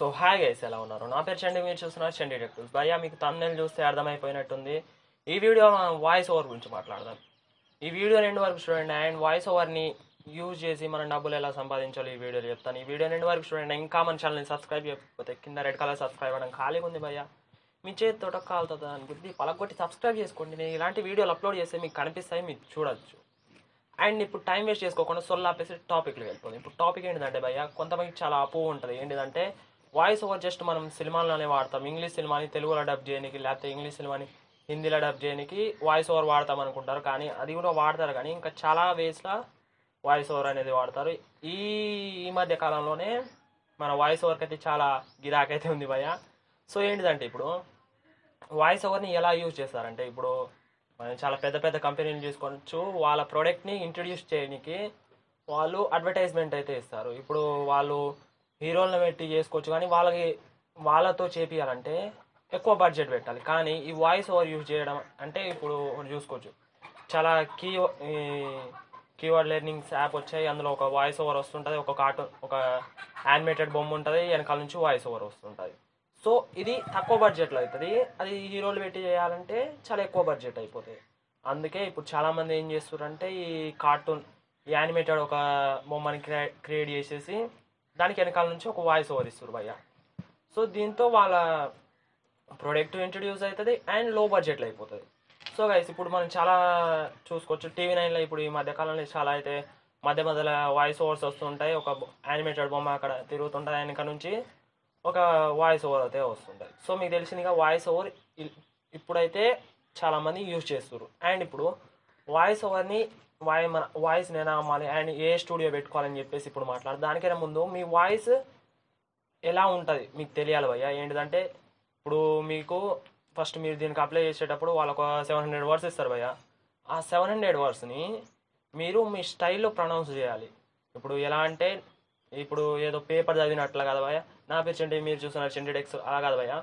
So hi guys ఎలా ఉన్నారు? నా పేరు చండి మీరు చూస్తున్నారు చండి డెక్టివ్స్ భయ్యా మీకు తమ్నెల్ చూస్తే అర్థమైపోయినట్టుంది. ఈ వీడియో మనం వాయిస్ ఓవర్ గురించి మాట్లాడదాం. ఈ వీడియో రెండు వరకు చూడండి. అండ్ వాయిస్ ఓవర్ని యూజ్ చేసి మనం డబ్బులు ఎలా సంపాదించాలో ఈ వీడియోలో చెప్తాను. ఈ వీడియో రెండు వరకు చూడండి. ఇంకా మన ఛానల్ని సబ్స్క్రైబ్ చేయకపోతే కింద రెడ్ కలర్ సబ్స్క్రైబ్ అవ్వడం ఖాళీగా ఉంది భయ్యా. మీ చేతితో కాలుతుంది అని గుర్తి పలకొట్టి సబ్స్క్రైబ్ చేసుకోండి. నేను ఇలాంటి వీడియోలు అప్లోడ్ చేస్తే మీకు కనిపిస్తాయి మీరు చూడొచ్చు. అండ్ ఇప్పుడు టైం వేస్ట్ చేసుకోకుండా సొల్లాపేసి టాపిక్లు వెళ్ళిపోతుంది ఇప్పుడు టాపిక్ ఏంటిదంటే భయ్య కొంతమందికి చాలా అప్పు ఉంటుంది. ఏంటిదంటే వాయిస్ ఓవర్ జస్ట్ మనం సినిమాల్లోనే వాడతాం. ఇంగ్లీష్ సినిమాని తెలుగులో డబ్ చేయడానికి లేకపోతే ఇంగ్లీష్ సినిమాని హిందీలో డబ్ చేయడానికి వాయిస్ ఓవర్ వాడతాం అనుకుంటారు. కానీ అది కూడా వాడతారు. కానీ ఇంకా చాలా వేస్లో వాయిస్ ఓవర్ అనేది వాడతారు. ఈ ఈ మధ్య కాలంలోనే మన వాయిస్ ఓవర్కి అయితే చాలా గిరాకైతే ఉంది భయ సో ఏంటిదంటే ఇప్పుడు వాయిస్ ఓవర్ని ఎలా యూజ్ చేస్తారంటే ఇప్పుడు మనం చాలా పెద్ద పెద్ద కంపెనీలు చూసుకోవచ్చు. వాళ్ళ ప్రోడక్ట్ని ఇంట్రడ్యూస్ చేయడానికి వాళ్ళు అడ్వర్టైజ్మెంట్ అయితే ఇస్తారు. ఇప్పుడు వాళ్ళు హీరోలను పెట్టి చేసుకోవచ్చు కానీ వాళ్ళకి వాళ్ళతో చేపియాలంటే ఎక్కువ బడ్జెట్ పెట్టాలి. కానీ ఈ వాయిస్ ఓవర్ యూజ్ చేయడం అంటే ఇప్పుడు చూసుకోవచ్చు. చాలా కీ కీవర్డ్ లెర్నింగ్స్ యాప్ వచ్చాయి. అందులో ఒక వాయిస్ ఓవర్ వస్తుంటుంది ఒక కార్టూన్ ఒక యానిమేటెడ్ బొమ్మ ఉంటుంది వెనకాల నుంచి వాయిస్ ఓవర్ వస్తుంటుంది. సో ఇది తక్కువ బడ్జెట్లో అవుతుంది అది హీరోలు పెట్టి చేయాలంటే చాలా ఎక్కువ బడ్జెట్ అయిపోతుంది అందుకే ఇప్పుడు చాలామంది ఏం చేస్తారంటే ఈ కార్టూన్ ఈ యానిమేటెడ్ ఒక బొమ్మని క్రియే క్రియేట్ చేసేసి దానికి వెనకాల నుంచి ఒక వాయిస్ ఓవర్ ఇస్తారు భయ్య. సో దీంతో వాళ్ళ ప్రొడక్ట్ ఇంట్రడ్యూస్ అవుతుంది అండ్లో బడ్జెట్లో అయిపోతుంది. సో గైస్ ఇప్పుడు మనం చాలా చూసుకోవచ్చు. టీవీ నైన్లో ఇప్పుడు ఈ మధ్యకాలంలో చాలా అయితే మధ్య మధ్యలో వాయిస్ ఓవర్స్ వస్తుంటాయి. ఒక యానిమేటెడ్ బొమ్మ అక్కడ తిరుగుతుంటుంది వెనక నుంచి ఒక వాయిస్ ఓవర్ అయితే వస్తుంటుంది సో మీకు తెలిసిందిగా వాయిస్ ఓవర్ ఇప్పుడైతే చాలామంది యూజ్ చేస్తారు అండ్ ఇప్పుడు వాయిస్ ఓవర్ని వాయి మన వాయిస్ నేను అమ్మాలి అండ్ ఏ స్టూడియో పెట్టుకోవాలని చెప్పేసి ఇప్పుడు మాట్లాడు. దానికైనా ముందు మీ వాయిస్ ఎలా ఉంటుంది? మీకు తెలియాలి భయ్య. ఏంటిదంటే ఇప్పుడు మీకు ఫస్ట్ మీరు దీనికి అప్లై చేసేటప్పుడు వాళ్ళకు సెవెన్ హండ్రెడ్ వర్డ్స్ ఇస్తారు భయ్య. ఆ సెవెన్ హండ్రెడ్ వర్డ్స్ని మీరు మీ స్టైల్లో ప్రొనౌన్స్ చేయాలి. ఇప్పుడు ఎలా అంటే ఇప్పుడు ఏదో పేపర్ చదివినట్లు కదా భయ్య. నా పేరు చంటి మీరు చూస్తున్నారు చంటి టెక్స్ అలా కాదు భయ్య.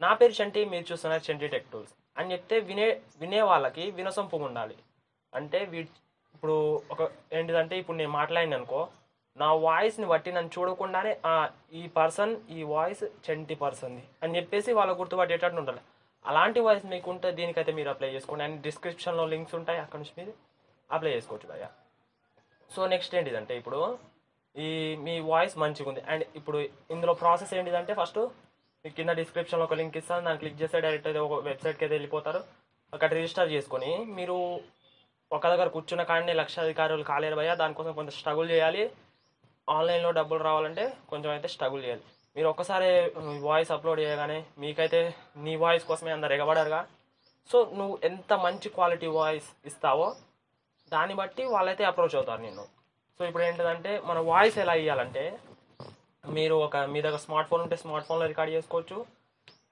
నా పేరు చంటి మీరు చూస్తున్నారు చంటి టెక్ టూల్స్. అని చెప్తే వినే వినే వాళ్ళకి వినసొంపుగా ఉండాలి. అంటే వీ ఇప్పుడు ఒక ఏంటిదంటే ఇప్పుడు నేను మాట్లాడిన అనుకో నా వాయిస్ని బట్టి నన్ను చూడకుండానే ఈ పర్సన్ ఈ వాయిస్ చెంటి పర్సన్ది అని చెప్పేసి వాళ్ళ గుర్తుపట్టేటట్టు ఉండాలి. అలాంటి వాయిస్ మీకు ఉంటే దీనికైతే మీరు అప్లై చేసుకోండి. అండ్ డిస్క్రిప్షన్లో లింక్స్ ఉంటాయి అక్కడ నుంచి మీరు అప్లై చేసుకోవచ్చు భయ్య. సో నెక్స్ట్ ఏంటిదంటే ఇప్పుడు ఈ మీ వాయిస్ మంచిగా ఉంది అండ్ ఇప్పుడు ఇందులో ప్రాసెస్ ఏంటిదంటే ఫస్ట్ మీకు కింద డిస్క్రిప్షన్లో ఒక లింక్ ఇస్తాను. దాన్ని క్లిక్ చేస్తే డైరెక్ట్ అయితే ఒక వెబ్సైట్కి అయితే వెళ్ళిపోతారు. అక్కడ రిజిస్టర్ చేసుకొని మీరు ఒక దగ్గర కూర్చున్న కానీ లక్షాధికారులు కాలేరు భయ్య. దానికోసం కొంత స్ట్రగుల్ చేయాలి. ఆన్లైన్లో డబ్బులు రావాలంటే కొంచెం అయితే స్ట్రగుల్ చేయాలి. మీరు ఒక్కసారి వాయిస్ అప్లోడ్ చేయగానే మీకైతే నీ వాయిస్ కోసమే అందరు ఎగబడారుగా సో నువ్వు ఎంత మంచి క్వాలిటీ వాయిస్ ఇస్తావో దాన్ని బట్టి వాళ్ళైతే అప్రోచ్ అవుతారు నేను సో ఇప్పుడు ఏంటంటే మన వాయిస్ ఎలా ఇవ్వాలంటే మీరు ఒక మీ దగ్గర స్మార్ట్ ఫోన్ ఉంటే స్మార్ట్ ఫోన్లో రికార్డ్ చేసుకోవచ్చు.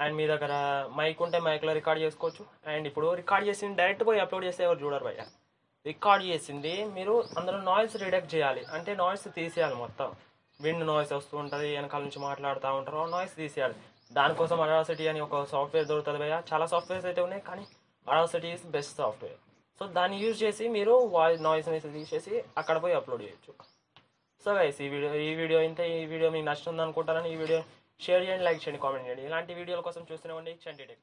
అండ్ మీ దగ్గర మైక్ ఉంటే మైక్లో రికార్డ్ చేసుకోవచ్చు. అండ్ ఇప్పుడు రికార్డ్ చేసి డైరెక్ట్ పోయి అప్లోడ్ చేస్తే ఎవరు చూడరు భయ్యా. రికార్డ్ చేసింది. మీరు అందులో నాయిస్ రిడక్ట్ చేయాలి. అంటే నాయిస్ తీసేయాలి మొత్తం. విండ్ నాయిస్ వస్తూ ఉంటుంది వెనకాల నుంచి మాట్లాడుతూ ఉంటారు. నాయిస్ తీసేయాలి. దానికోసం అడాసిటీ అని ఒక సాఫ్ట్వేర్ దొరుకుతుంది భయ్య. చాలా సాఫ్ట్వేర్స్ అయితే ఉన్నాయి కానీ Audacity is best software so దాన్ని యూజ్ చేసి మీరు వాయిస్ నాయిస్ తీసేసి అక్కడ పోయి అప్లోడ్ చేయొచ్చు. సో గైస్ ఈ వీడియో ఈ వీడియో ఇంతే ఈ వీడియో మీకు నచ్చుతుంది అనుకుంటారని ఈ వీడియో షేర్ చేయండి లైక్ చేయండి కామెంట్ చేయండి. ఇలాంటి వీడియోల కోసం చూస్తూనే ఉండి చంటి టెక్